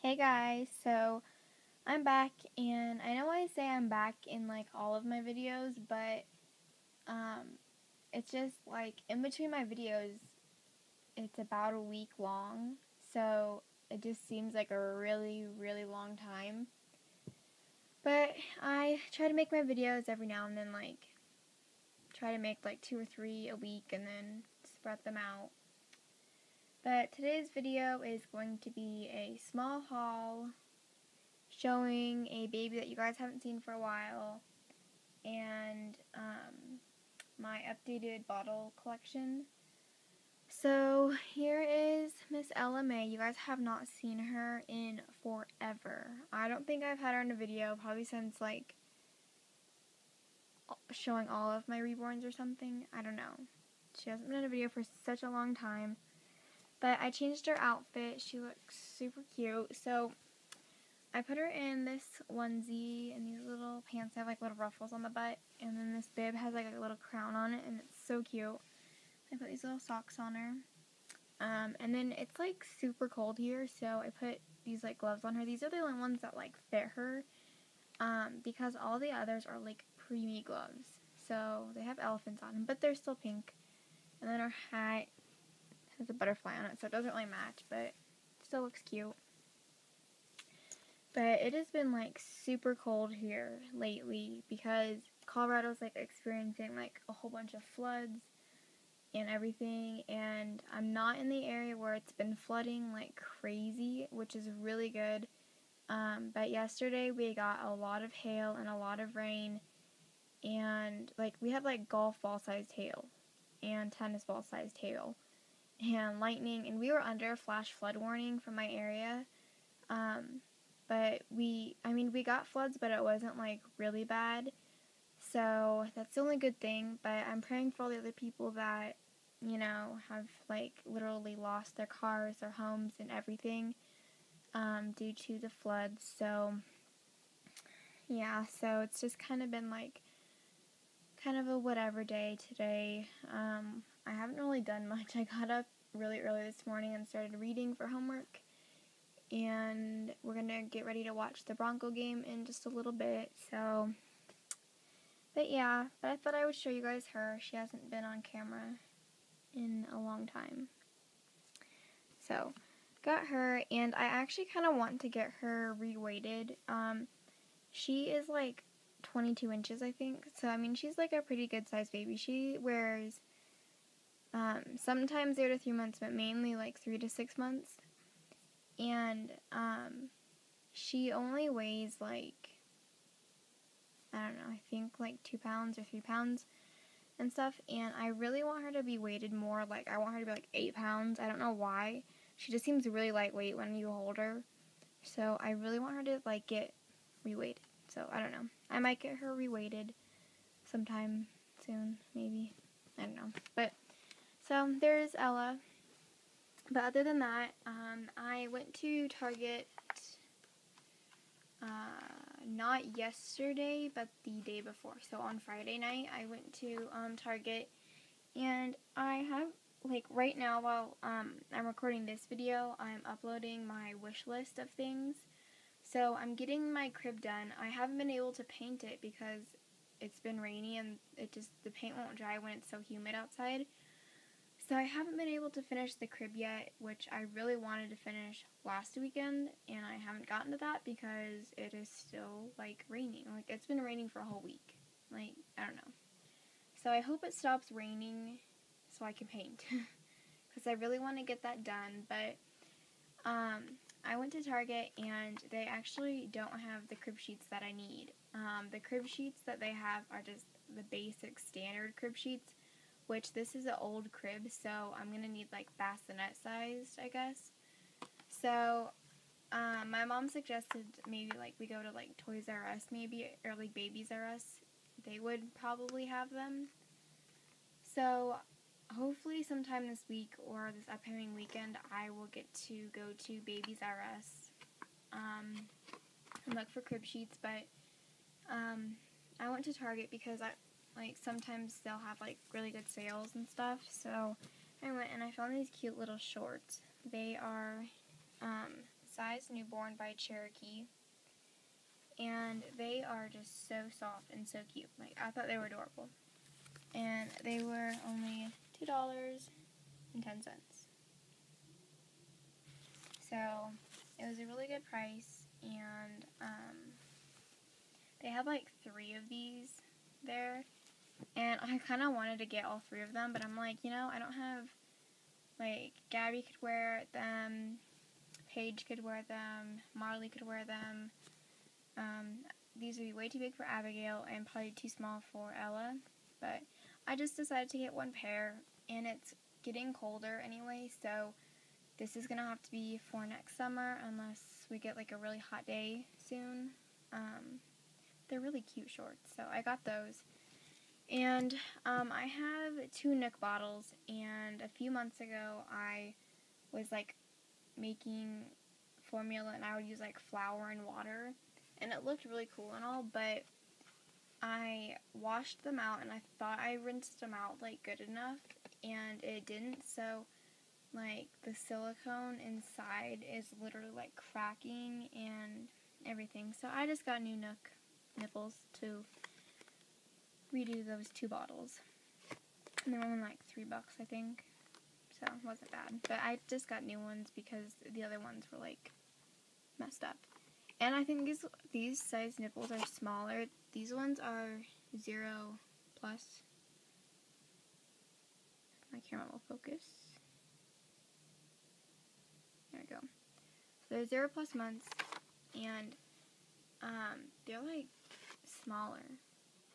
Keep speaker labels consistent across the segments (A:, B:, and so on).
A: Hey guys, so I'm back and I know I say I'm back in like all of my videos, but um it's just like in between my videos it's about a week long. So it just seems like a really really long time. But I try to make my videos every now and then like try to make like two or three a week and then spread them out. But today's video is going to be a small haul showing a baby that you guys haven't seen for a while and um, my updated bottle collection. So here is Miss Ella Mae. You guys have not seen her in forever. I don't think I've had her in a video probably since like showing all of my reborns or something. I don't know. She hasn't been in a video for such a long time. But I changed her outfit. She looks super cute. So I put her in this onesie and these little pants have like little ruffles on the butt. And then this bib has like a little crown on it and it's so cute. I put these little socks on her. Um, and then it's like super cold here, so I put these like gloves on her. These are the only ones that like fit her. Um, because all the others are like preemie gloves. So they have elephants on them, but they're still pink. And then her hat has a butterfly on it, so it doesn't really match, but still looks cute. But it has been like super cold here lately because Colorado's like experiencing like a whole bunch of floods and everything and I'm not in the area where it's been flooding like crazy, which is really good. Um, but yesterday we got a lot of hail and a lot of rain and like we had like golf ball sized hail and tennis ball sized hail and lightning, and we were under a flash flood warning from my area. Um, but we, I mean, we got floods, but it wasn't like really bad. So that's the only good thing. But I'm praying for all the other people that, you know, have like literally lost their cars, their homes, and everything um, due to the floods. So yeah, so it's just kind of been like kind of a whatever day today. Um, I haven't really done much. I got up really early this morning and started reading for homework. And we're going to get ready to watch the Bronco game in just a little bit. So, but yeah, but I thought I would show you guys her. She hasn't been on camera in a long time. So, got her, and I actually kind of want to get her reweighted. Um, she is like 22 inches, I think. So, I mean, she's like a pretty good sized baby. She wears um, sometimes zero to three months, but mainly like three to six months. And um, she only weighs like, I don't know, I think like two pounds or three pounds and stuff. And I really want her to be weighted more. Like, I want her to be like eight pounds. I don't know why. She just seems really lightweight when you hold her. So I really want her to like get reweighted. So I don't know. I might get her reweighted sometime soon, maybe. I don't know. But so there's Ella. But other than that, um, I went to Target uh, not yesterday, but the day before. So on Friday night, I went to um, Target, and I have like right now while um, I'm recording this video, I'm uploading my wish list of things. So I'm getting my crib done. I haven't been able to paint it because it's been rainy and it just the paint won't dry when it's so humid outside. So I haven't been able to finish the crib yet, which I really wanted to finish last weekend, and I haven't gotten to that because it is still like raining. Like it's been raining for a whole week. Like I don't know. So I hope it stops raining so I can paint because I really want to get that done. But um, I went to Target and they actually don't have the crib sheets that I need. Um, the crib sheets that they have are just the basic standard crib sheets which this is an old crib, so I'm going to need like bassinet sized, I guess. So, um, my mom suggested maybe like we go to like Toys R Us maybe, or like Babies R Us. They would probably have them. So, hopefully sometime this week or this upcoming weekend, I will get to go to Babies R Us um, and look for crib sheets, but um, I went to Target because I, like sometimes they'll have like really good sales and stuff. So I went and I found these cute little shorts. They are um, size newborn by Cherokee. And they are just so soft and so cute. Like, I thought they were adorable. And they were only $2.10. So, it was a really good price. And, um, they had like three of these there. And I kind of wanted to get all three of them, but I'm like, you know, I don't have, like, Gabby could wear them, Paige could wear them, Marley could wear them. Um, these would be way too big for Abigail and probably too small for Ella. But I just decided to get one pair, and it's getting colder anyway, so this is going to have to be for next summer unless we get like a really hot day soon. Um, they're really cute shorts, so I got those. And um, I have two NUK bottles, and a few months ago I was like making formula, and I would use like flour and water, and it looked really cool and all, but I washed them out, and I thought I rinsed them out like good enough, and it didn't, so like the silicone inside is literally like cracking and everything. So I just got new NUK nipples to redo those two bottles. And they were only like three bucks, I think. So it wasn't bad. But I just got new ones because the other ones were like messed up. And I think these these size nipples are smaller. These ones are zero plus. My camera will focus. There we go. So they're zero plus months, and um, they're like smaller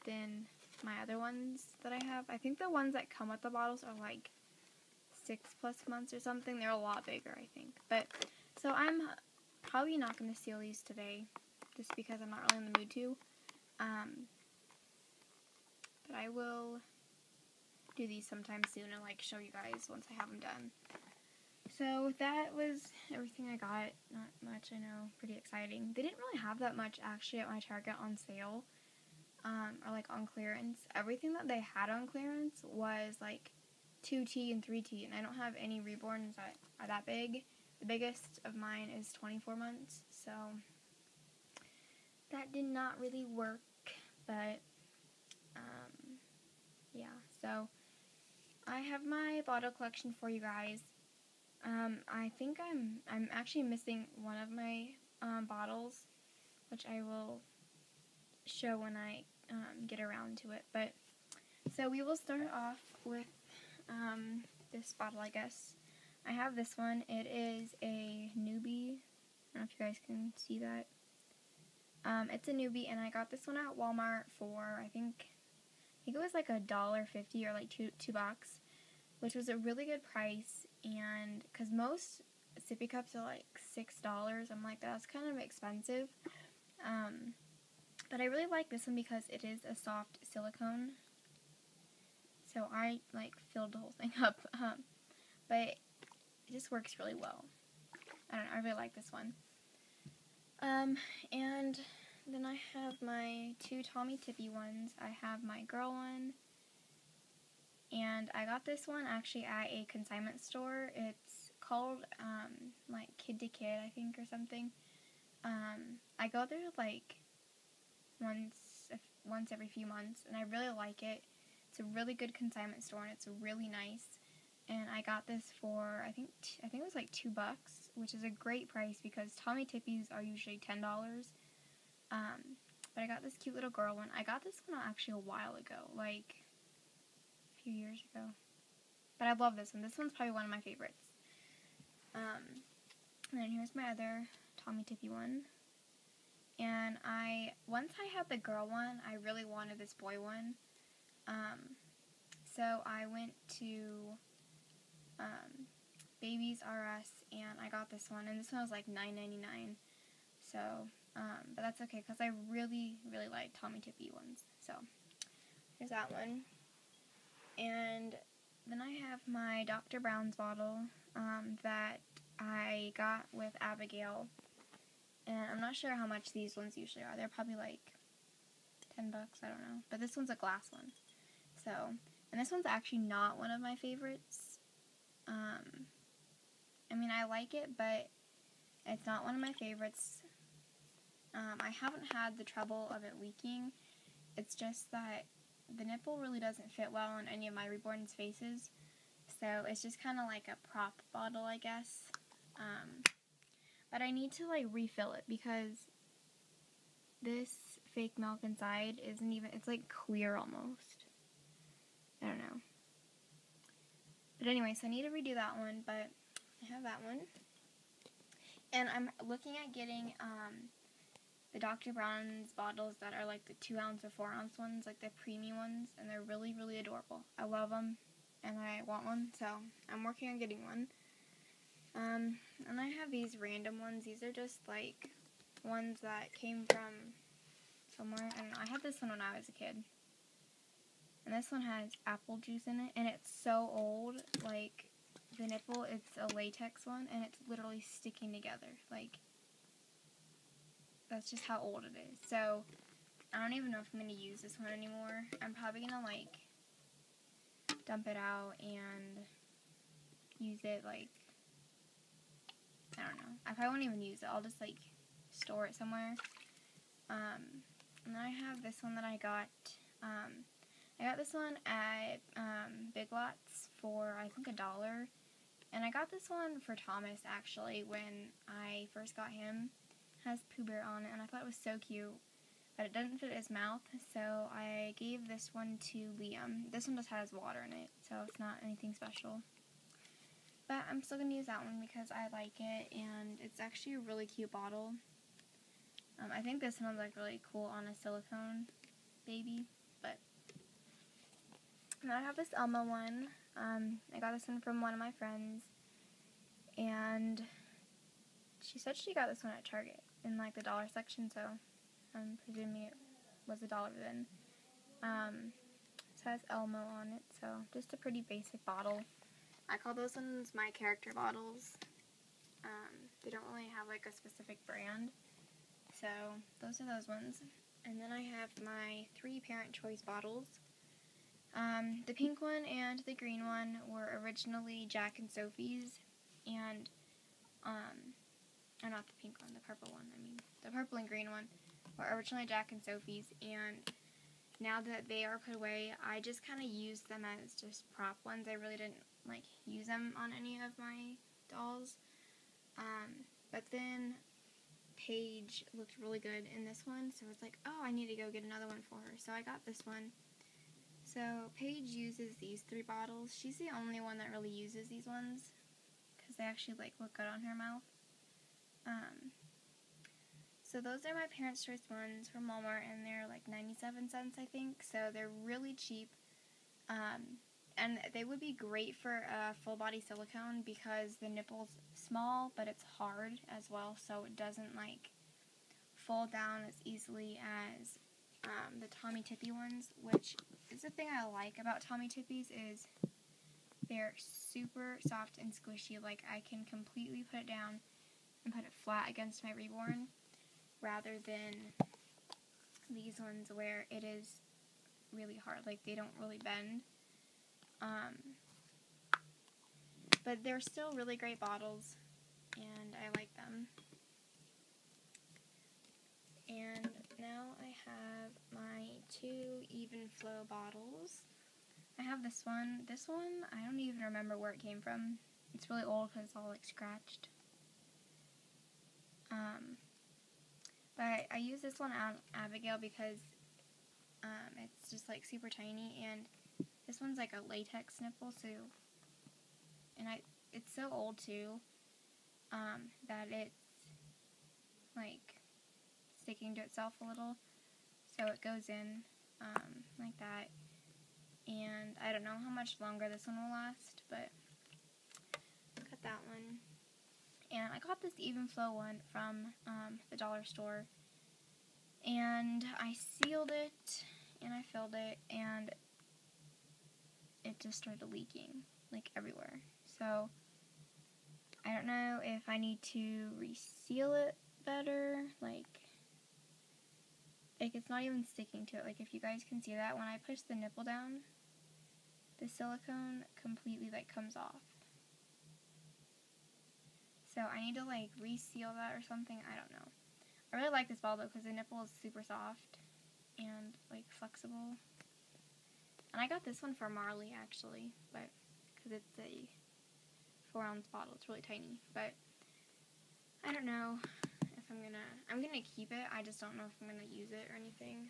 A: than my other ones that I have. I think the ones that come with the bottles are like six plus months or something. They're a lot bigger, I think. But so I'm probably not going to seal these today, just because I'm not really in the mood to. Um, but I will do these sometime soon and like show you guys once I have them done. So that was everything I got. Not much, I know, pretty exciting. They didn't really have that much actually at my Target on sale um, or like on clearance. Everything that they had on clearance was like 2T and 3T, and I don't have any reborns that are that big. The biggest of mine is 24 months, so that did not really work, but um, yeah, so I have my bottle collection for you guys. Um, I think I'm I'm actually missing one of my um, bottles, which I will show when I um, get around to it. But so we will start off with um, this bottle, I guess. I have this one. It is a Nuby. I don't know if you guys can see that. Um, it's a Nuby, and I got this one at Walmart for I think I think it was like a dollar fifty or like two two bucks, which was a really good price. And because most sippy cups are like six dollars, I'm like that's kind of expensive. Um, but I really like this one because it is a soft silicone. So I like filled the whole thing up. Um, but it just works really well. I don't know, I really like this one. Um, and then I have my two Tommee Tippee ones. I have my girl one. And I got this one actually at a consignment store. It's called, um, like Kid to Kid, I think, or something. Um, I go there, like, once once every few months, and I really like it. It's a really good consignment store, and it's really nice. And I got this for I think t- I think it was like two bucks, which is a great price because Tommee Tippees are usually ten dollars. Um, but I got this cute little girl one. I got this one actually a while ago, like a few years ago. But I love this one. This one's probably one of my favorites. Um, and then here's my other Tommee Tippee one. And I, once I had the girl one, I really wanted this boy one. Um, so I went to um, Babies R Us and I got this one. And this one was like $9.99. So, um, but that's okay because I really, really like Tommee Tippee ones. So, here's that one. And then I have my Dr. Brown's bottle um, that I got with Abigail and I'm not sure how much these ones usually are. They're probably like 10 bucks, I don't know. But this one's a glass one. So, and this one's actually not one of my favorites. Um, I mean, I like it, but It's not one of my favorites. Um, I haven't had the trouble of it leaking. It's just that the nipple really doesn't fit well on any of my reborn's faces. So it's just kind of like a prop bottle, I guess. Um, but I need to like refill it because this fake milk inside isn't even, it's like clear almost. I don't know. But anyway, so I need to redo that one, but I have that one. And I'm looking at getting um, the Dr. Brown's bottles that are like the 2 ounce or 4 ounce ones, like the preemie ones, and they're really, really adorable. I love them, and I want one, so I'm working on getting one. Um, and I have these random ones. These are just like ones that came from somewhere. I don't know. I had this one when I was a kid. And this one has apple juice in it, and it's so old, like, the nipple, it's a latex one, and it's literally sticking together, like, that's just how old it is, so, I don't even know if I'm going to use this one anymore, I'm probably going to, like, dump it out and use it, like, I don't know, I probably won't even use it, I'll just, like, store it somewhere, um, and then I have this one that I got, um, I got this one at um, Big Lots for I think a dollar. And I got this one for Thomas actually when I first got him. It has Pooh Bear on it and I thought it was so cute. But it doesn't fit his mouth, so I gave this one to Liam. This one just has water in it, so it's not anything special. But I'm still going to use that one because I like it, and it's actually a really cute bottle. Um, I think this one's like really cool on a silicone baby. But now I have this Elmo one. Um, I got this one from one of my friends. And she said she got this one at Target in like the dollar section, so I'm presuming it was a dollar then. Um, it has Elmo on it, so just a pretty basic bottle. I call those ones my character bottles. Um, they don't really have like a specific brand. So those are those ones. And then I have my three parent choice bottles. Um, the pink one and the green one were originally Jack and Sophie's, and, um, or not the pink one, the purple one, I mean, the purple and green one were originally Jack and Sophie's, and now that they are put away, I just kind of used them as just prop ones. I really didn't, like, use them on any of my dolls. Um, but then Paige looked really good in this one, so it's like, oh, I need to go get another one for her. So I got this one. So Paige uses these three bottles. She's the only one that really uses these ones because they actually like look good on her mouth. Um, so those are my Parents' Choice ones from Walmart, and they're like 97 cents, I think. So they're really cheap. Um, and they would be great for a full body silicone because the nipple's small, but it's hard as well, so it doesn't like fall down as easily as um, the Tommee Tippee ones, which is the thing I like about Tommee Tippees is they're super soft and squishy. Like I can completely put it down and put it flat against my reborn rather than these ones where it is really hard. Like they don't really bend. Um, but they're still really great bottles and I like them. And now I have my two Evenflo bottles. I have this one. This one, I don't even remember where it came from. It's really old because it's all like scratched. Um, but I, use this one on Abigail because um, it's just like super tiny and this one's like a latex nipple so and I it's so old too um, that it's like sticking to itself a little. So it goes in um, like that. And I don't know how much longer this one will last, but got that one. And I got this Evenflo one from um, the dollar store. And I sealed it, and I filled it, and it just started leaking, like everywhere. So, I don't know if I need to reseal it better, like like it's not even sticking to it. Like if you guys can see that, when I push the nipple down, the silicone completely like comes off. So I need to like reseal that or something. I don't know. I really like this ball though because the nipple is super soft and like flexible. And I got this one for Marley actually, but because it's a four ounce bottle, it's really tiny. But I don't know if I'm gonna. I'm gonna keep it. I just don't know if I'm gonna use it or anything.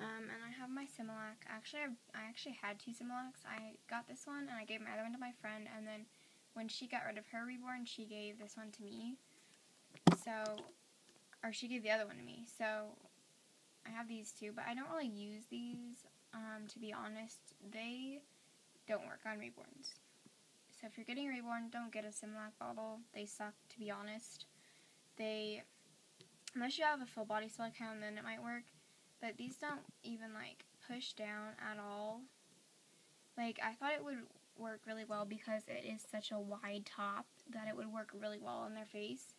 A: Um, and I have my Similac. Actually, I, I actually had two Similacs. I got this one and I gave my other one to my friend. And then when she got rid of her reborn, she gave this one to me. So, or she gave the other one to me. So I have these two, but I don't really use these. Um, to be honest, they don't work on reborns. So if you're getting reborn, don't get a Similac bottle. They suck, to be honest. They, unless you have a full body silicone, then it might work. But these don't even like push down at all. Like I thought it would work really well because it is such a wide top that it would work really well on their face.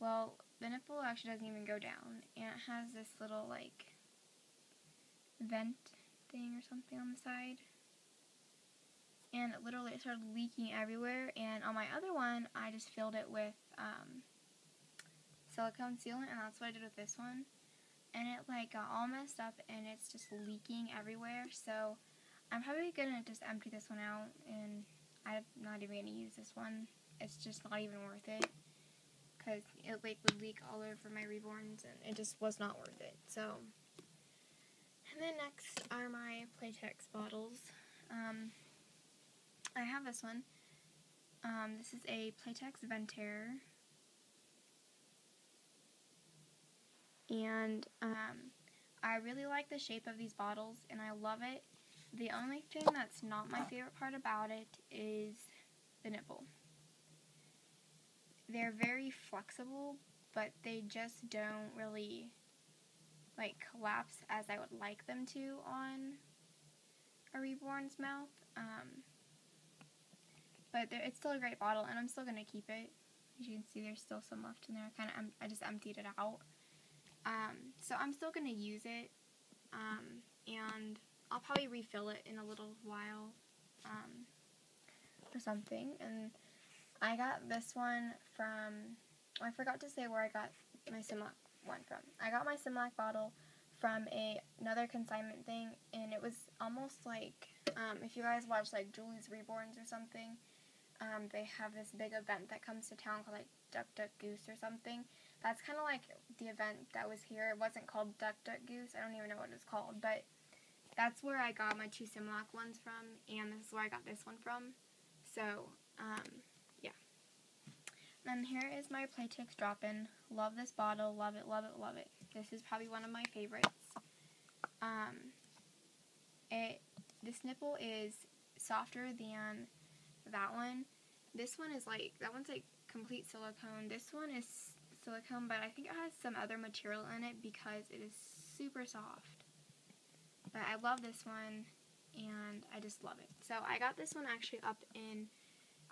A: Well, the nipple actually doesn't even go down and it has this little like vent thing or something on the side. And it literally started leaking everywhere. And on my other one I just filled it with um, silicone sealant and that's what I did with this one. And it like got all messed up and it's just leaking everywhere. So I'm probably gonna just empty this one out and I'm not even gonna use this one. It's just not even worth it. Because it like would leak all over my reborns and it just was not worth it. So and then next are my Playtex bottles um, I have this one um, this is a Playtex VentAire and um, I really like the shape of these bottles and I love it. The only thing that's not my favorite part about it is the nipple. They're very flexible, but they just don't really like collapse as I would like them to on a reborn's mouth. Um, but it's still a great bottle, and I'm still gonna keep it. As you can see, there's still some left in there. Kind of, I just emptied it out. Um, so I'm still to use it, um, and I'll probably refill it in a little while um, or something. And I got this one from, I forgot to say where I got my Similac one from. I got my Similac bottle from a, another consignment thing, and it was almost like, um, if you guys watch like Julie's Reborns or something, um, they have this big event that comes to town called like Duck Duck Goose or something that's kind of like the event that was here. It wasn't called Duck Duck Goose. I don't even know what it's called, but that's where I got my two Similac ones from, and this is where I got this one from. So, um. And here is my Playtex drop-in. Love this bottle. Love it, love it, love it. This is probably one of my favorites. Um, it, this nipple is softer than that one. This one is like, that one's like complete silicone. This one is silicone, but I think it has some other material in it because it is super soft. But I love this one, and I just love it. So I got this one actually up in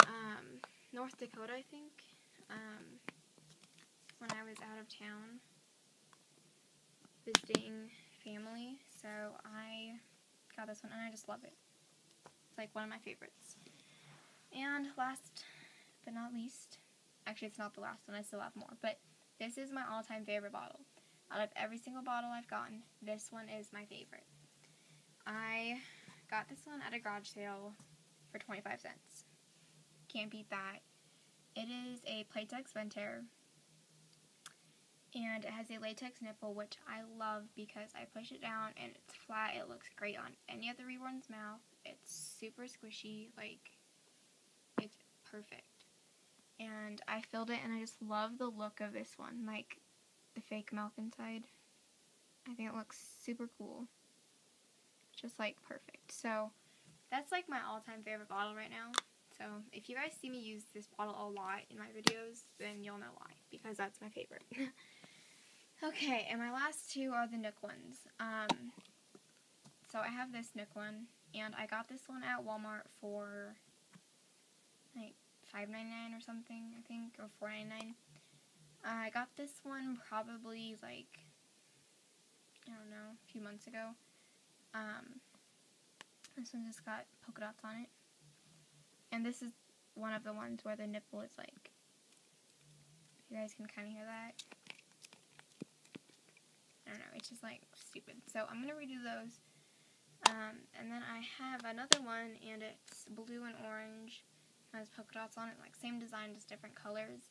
A: um, North Dakota, I think, um, when I was out of town visiting family. So I got this one, and I just love it. It's like one of my favorites. And last but not least, Actually, it's not the last one. I still have more. But this is my all-time favorite bottle. Out of every single bottle I've gotten, this one is my favorite. I got this one at a garage sale for 25 cents. Can't beat that. It is a Playtex VentAire. And it has a latex nipple, which I love because I push it down and it's flat. It looks great on any other reborn's mouth. It's super squishy. Like, it's perfect and I filled it and I just love the look of this one, like the fake milk inside. I think it looks super cool. Just like perfect. So that's like my all-time favorite bottle right now. So if you guys see me use this bottle a lot in my videos, then you'll know why, because that's my favorite. okay, and my last two are the NUK ones. Um, so I have this NUK one, and I got this one at Walmart for like $5.99 or something, I think, or $4.99. Uh, I got this one probably like, I don't know, a few months ago. Um, this one just got polka dots on it. And this is one of the ones where the nipple is like You guys can kind of hear that. I don't know, it's just like stupid. So I'm going to redo those. Um, and then I have another one, and it's blue and orange. It has polka dots on it, like same design, just different colors.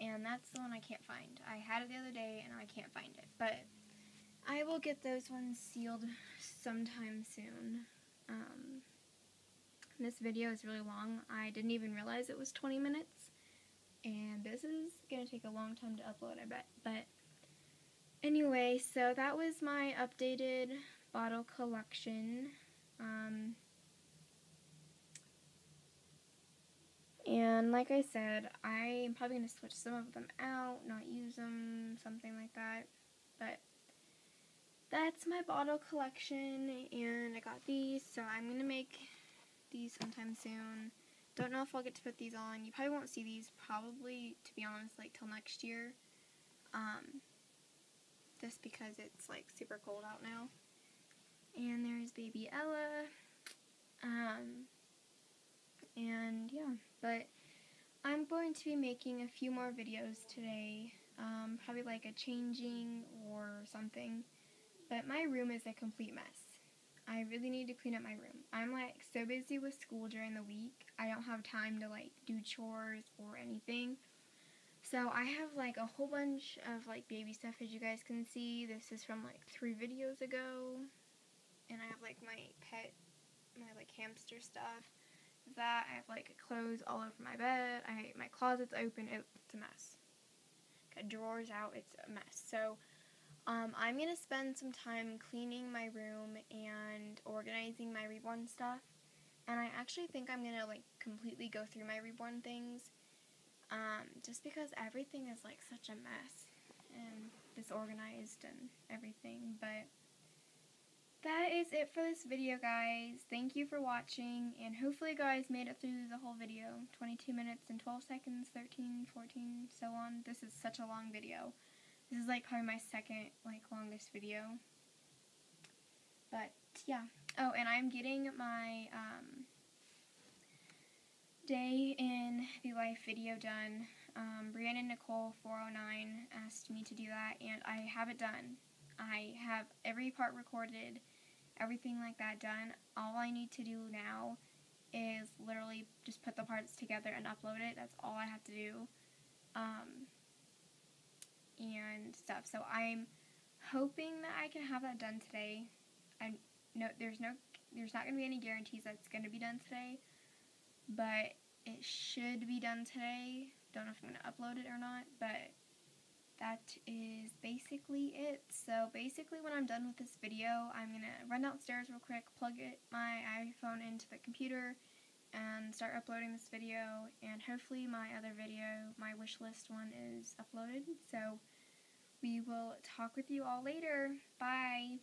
A: And that's the one I can't find. I had it the other day, and I can't find it. But I will get those ones sealed sometime soon. Um, this video is really long. I didn't even realize it was 20 minutes. And this is going to take a long time to upload, I bet. But anyway, so that was my updated bottle collection. Um, and like I said, I'm probably going to switch some of them out, not use them, something like that. But that's my bottle collection, and I got these, so I'm going to make these sometime soon. Don't know if I'll get to put these on. You probably won't see these probably, to be honest, like till next year. Um, just because it's like super cold out now. And there's baby Ella. Um, and yeah, but I'm going to be making a few more videos today. Um, probably like a changing or something. But my room is a complete mess. I really need to clean up my room. I'm like so busy with school during the week. I don't have time to like do chores or anything. So I have like a whole bunch of like baby stuff as you guys can see. This is from like three videos ago. And I have like my pet, my like hamster stuff. That I have like clothes all over my bed. I my closet's open. It's a mess. Got drawers out. It's a mess. So um, I'm going to spend some time cleaning my room and organizing my reborn stuff. And I actually think I'm going to like completely go through my reborn things. Um, just because everything is like such a mess and disorganized and everything. But that is it for this video, guys. Thank you for watching. And hopefully you guys made it through the whole video. 22 minutes and 12 seconds, 13, 14, so on. This is such a long video. This is like probably my second like longest video. But yeah. Oh, and I'm getting my um, day in the life video done. Um, Brianna Nicole 409 asked me to do that, and I have it done. I have every part recorded, everything like that done. All I need to do now is literally just put the parts together and upload it. That's all I have to do. Um, and stuff. So I'm hoping that I can have that done today. I no, there's no, there's not gonna be any guarantees that it's gonna be done today, but it should be done today. Don't know if I'm gonna upload it or not, but that is basically it. So basically when I'm done with this video, I'm gonna run downstairs real quick, plug it my iPhone into the computer, and start uploading this video and hopefully my other video, my wish list one is uploaded. So we will talk with you all later. Bye.